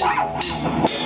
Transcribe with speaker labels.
Speaker 1: Wow.